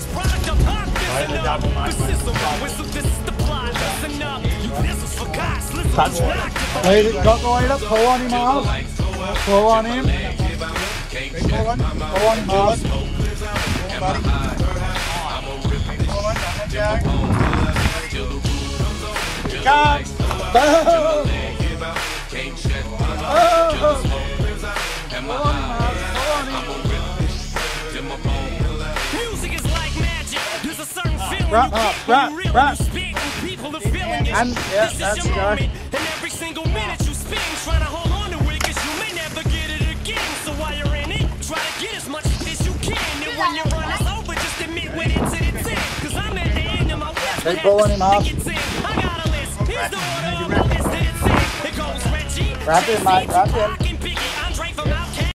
lost product of pop. Listen up. This is the raw whistle. This is the plot. Listen up. You this for guys. Listen Touch. up. Hey, got right up. Pull on him, Miles. Pull on him. Pull on. Pull on him, Miles. Come. Boom. Oh. Rap, rap, rap, when you really rap. people are feeling it. And- yeah, this that's is your moment. And every single minute you spend trying to hold on to it because you may never get it again. So while you're in it, try to get as much as you can. And when your run is over, just admit when it's in its end. Because I'm at the end of my work. They pulling him off. I got a list. Here's the order of my list. and it's in. It goes Reggie, Wrap it, Mike, wrap it.